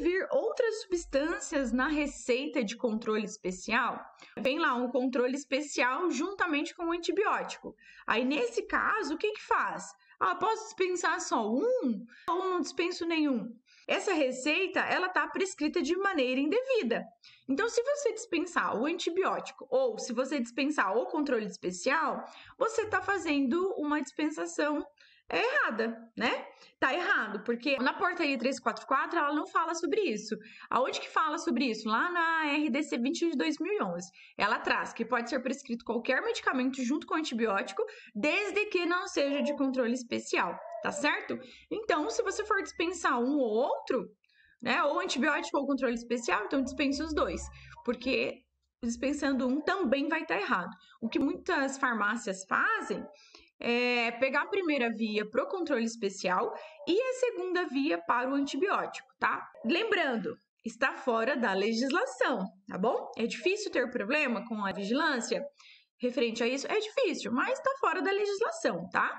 vir outras substâncias na receita de controle especial, vem lá um controle especial juntamente com o antibiótico. Aí, nesse caso, o que que faz? Ah, posso dispensar só um ou não dispenso nenhum? Essa receita, ela está prescrita de maneira indevida. Então, se você dispensar o antibiótico ou se você dispensar o controle especial, você está fazendo uma dispensação é errada, né? Tá errado, porque na portaria 344 ela não fala sobre isso. Aonde que fala sobre isso? Lá na RDC 20 de 2011. Ela traz que pode ser prescrito qualquer medicamento junto com antibiótico, desde que não seja de controle especial, tá certo? Então, se você for dispensar um ou outro, né, ou antibiótico ou controle especial, então dispense os dois, porque dispensando um também vai estar errado. O que muitas farmácias fazem é, pegar a primeira via para o controle especial e a segunda via para o antibiótico, tá? Lembrando, está fora da legislação, tá bom? É difícil ter problema com a vigilância referente a isso? É difícil, mas está fora da legislação, tá?